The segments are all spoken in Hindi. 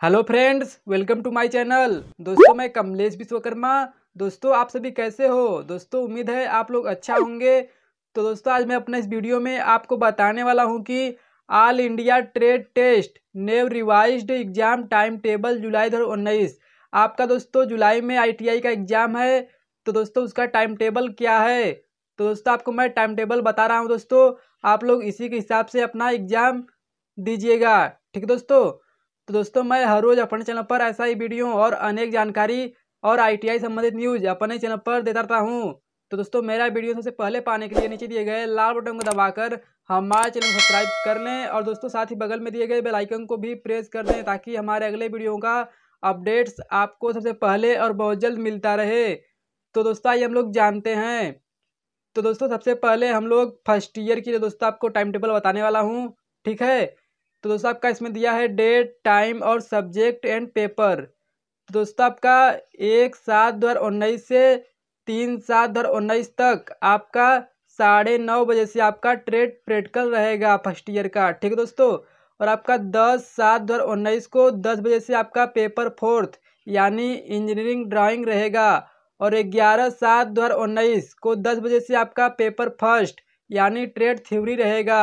Hello friends, welcome to my channel. दोस्तों, मैं कमलेश विश्वकर्मा। दोस्तों, आप सभी कैसे हो? दोस्तों, उम्मीद है आप लोग अच्छा होंगे। तो दोस्तों, आज मैं अपने इस वीडियो में आपको बताने वाला हूँ कि all India trade test new revised exam time table जुलाई दो उन्नीस। आपका दोस्तों, जुलाई में आईटीआई का एग्ज़ाम है। तो दोस्तों, उसका टाइम टेबल क्या है? तो दोस्तों, आपको मैं टाइम टेबल बता रहा हूँ, दोस्तों। आप लोग इसी के हिसाब से अपना एग्ज़ाम दीजिएगा। ठीक है, दोस्तों? तो दोस्तों, मैं हर रोज़ अपने चैनल पर ऐसा ही वीडियो और अनेक जानकारी और आईटीआई संबंधित न्यूज़ अपने चैनल पर देता रहता हूँ। तो दोस्तों, मेरा वीडियो सबसे पहले पाने के लिए नीचे दिए गए लाल बटन को दबाकर हमारे चैनल को सब्सक्राइब कर लें और दोस्तों, साथ ही बगल में दिए गए बेल आइकन को भी प्रेस कर दें ताकि हमारे अगले वीडियो का अपडेट्स आपको सबसे पहले और बहुत जल्द मिलता रहे। तो दोस्तों, आइए हम लोग जानते हैं। तो दोस्तों, सबसे पहले हम लोग फ़र्स्ट ईयर की जो दोस्तों, आपको टाइम टेबल बताने वाला हूँ। ठीक है? तो दोस्तों आपका इसमें दिया है डेट, टाइम और सब्जेक्ट एंड पेपर। तो दोस्तों आपका एक सात दो हज़ार उन्नीस से तीन सात दो हज़ार उन्नीस तक आपका साढ़े नौ बजे से आपका ट्रेड प्रैक्टिकल रहेगा फ़र्स्ट ईयर का, ठीक है दोस्तों? और आपका दस सात दो हज़ार उन्नीस को दस बजे से आपका पेपर फोर्थ, यानी इंजीनियरिंग ड्राइंग रहेगा। और ग्यारह सात दो हज़ार उन्नीस को दस बजे से आपका पेपर फ़र्स्ट, यानी ट्रेड थ्योरी रहेगा।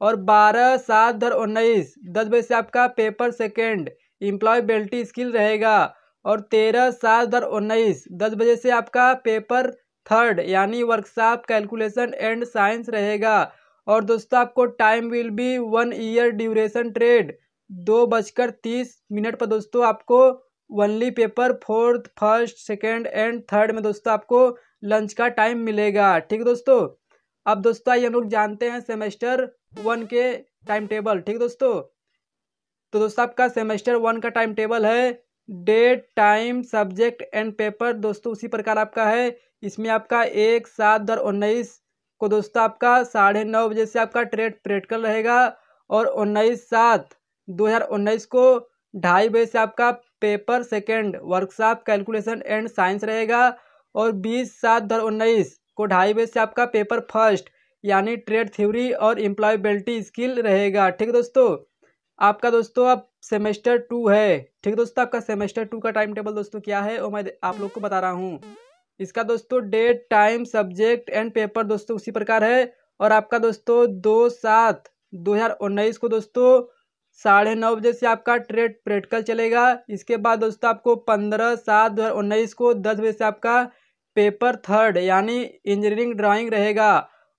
और बारह सात दर उन्नीस। दस बजे से आपका पेपर सेकेंड। एम्प्लॉयबिलिटी स्किल रहेगा। और तेरह सात दर उन्नीस। दस बजे से आपका पेपर थर्ड यानी वर्कशॉप कैलकुलेशन एंड साइंस रहेगा। और दोस्तों, आपको time will be one year duration trade दो बजकर तीस मिनट पर दोस्तों, आपको only paper fourth first second and third में दोस्तों, आपको लंच का टाइम मिलेगा। ठीक दोस्तों? अब दोस्तों, आइए हम लोग जानते हैं सेमेस्टर वन के टाइम टेबल ठीक दोस्तों? तो दोस्तों, आपका सेमेस्टर वन का टाइम टेबल है। Date time subject and paper दोस्तों, उसी प्रकार आपका है। इसमें आपका एक, सात, दर उन्नीस को दोस्तों, आपका साढ़े नौ बजे से आपका ट्रेड प्रैक्टिकल रहेगा और उन्नीस, सात दो हज़ार उन्नीस को ढाई बजे से आपका paper second workshop calculation and science रहेगा और बीस, सात दर उन्नीस को ढाई बजे से आपका पेपर फ़र्स्ट यानी ट्रेड थ्योरी और एम्प्लॉयबिलिटी स्किल रहेगा। ठीक दोस्तों? आपका दोस्तों, अब सेमेस्टर टू है। ठीक दोस्तों, आपका सेमेस्टर टू का टाइम टेबल दोस्तों क्या है? वो मैं आप लोग को बता रहा हूँ। इसका दोस्तों date time subject and paper दोस्तों उसी प्रकार है। और आपका दोस्तों, दो सात, दो हज़ार उन्नीस को दोस्तों, साढ़े नौ बजे से आपका ट्रेड प्रैक्टिकल चलेगा। इसके बाद दोस्तों आपको पंद्रह सात दो हज़ार उन्नीस को दस बजे से आपका पेपर थर्ड यानी इंजीनियरिंग ड्राइंग रहेगा।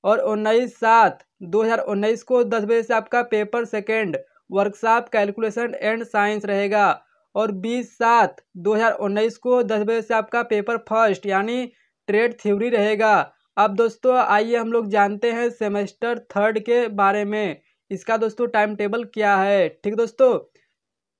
और उन्नीस सात, दो हज़ार उन्नीस को दस बजे से आपका paper second, workshop, calculation and science रहेगा। और बीस सात, दो हज़ार उन्नीस को दस बजे से आपका पेपर फ़र्स्ट, यानी ट्रेड थ्योरी रहेगा। अब दोस्तों, आइए हम लोग जानते हैं सेमेस्टर थर्ड के बारे में। इसका दोस्तों, टाइम टेबल क्या है? ठीक दोस्तों?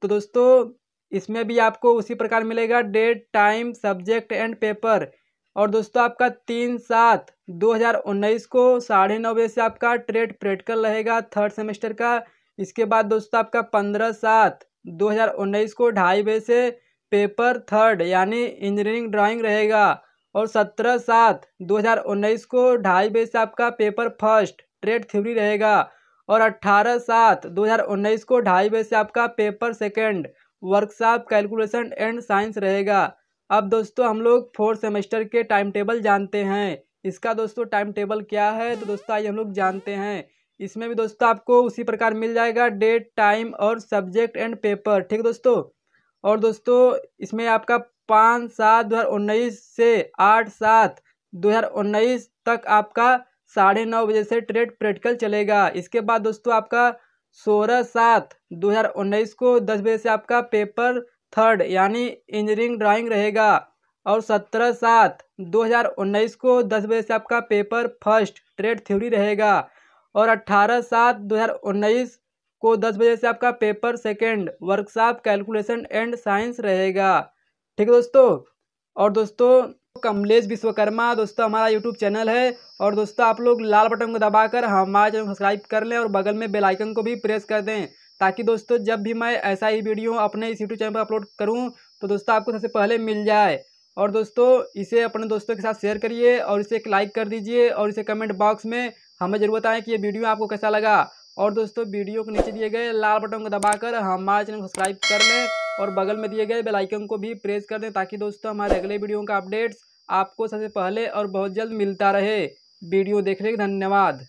तो दोस्तों, इसमें भी आपको उसी प्रकार मिलेगा, date, time, subject and paper. और दोस्तों आपका तीन सात दो हज़ार उन्नीस को साढ़े नौ बजे से आपका ट्रेड प्रैक्टिकल रहेगा थर्ड सेमेस्टर का। इसके बाद दोस्तों आपका पंद्रह सात दो हज़ार उन्नीस को ढाई बजे से पेपर थर्ड यानी इंजीनियरिंग ड्राइंग रहेगा और सत्रह सात दो हज़ार उन्नीस को ढाई बजे से आपका पेपर फ़र्स्ट ट्रेड थ्योरी रहेगा और अट्ठारह सात दो हज़ार उन्नीस को ढाई बजे से आपका paper second workshop calculation and science रहेगा। अब दोस्तों हम लोग फोर्थ सेमेस्टर के टाइम टेबल जानते हैं। इसका दोस्तों टाइम टेबल क्या है? तो दोस्तों आइए हम लोग जानते हैं। इसमें भी दोस्तों आपको उसी प्रकार मिल जाएगा डेट टाइम और सब्जेक्ट एंड पेपर ठीक दोस्तों? और दोस्तों इसमें आपका पाँच सात दो हज़ार उन्नीस से आठ सात दो हज़ार उन्नीस तक आपका साढ़े नौ बजे से ट्रेड प्रैक्टिकल चलेगा। इसके बाद दोस्तों आपका सोलह सात दो हज़ार उन्नीस को दस बजे से आपका पेपर थर्ड, यानी इंजीनियरिंग ड्राइंग रहेगा। और सत्रह सात, दो हज़ार उन्नीस को दस बजे से आपका पेपर फ़र्स्ट ट्रेड थ्योरी रहेगा। और अट्ठारह सात, दो हज़ार उन्नीस को दस बजे से आपका paper second, workshop, calculation and science रहेगा। ठीक है दोस्तों? और दोस्तों, कमलेश विश्वकर्मा, दोस्तों, हमारा यूट्यूब चैनल है। और दोस्तों, आप लोग लाल बटन को दबाकर हमारे चैनल सब्सक्राइब कर लें और बगल में बेल आइकन को भी प्रेस कर दें। ताकि दोस्तों, जब भी मैं ऐसा ही वीडियो अपने इस यूट्यूब चैनल पर अपलोड करूँ तो दोस्तों आपको सबसे पहले मिल जाए। और दोस्तों, इसे अपने दोस्तों के साथ शेयर करिए और इसे एक लाइक कर दीजिए और इसे कमेंट बॉक्स में हमें ज़रूर बताएँ कि ये वीडियो आपको कैसा लगा। और दोस्तों, वीडियो के नीचे दिए गए लाल बटन को दबाकर हमारे चैनल को सब्सक्राइब कर लें और बगल में दिए गए बेल आइकन को भी प्रेस कर दें ताकि दोस्तों हमारे अगले वीडियो का अपडेट्स आपको सबसे पहले और बहुत जल्द मिलता रहे। वीडियो देखने के धन्यवाद।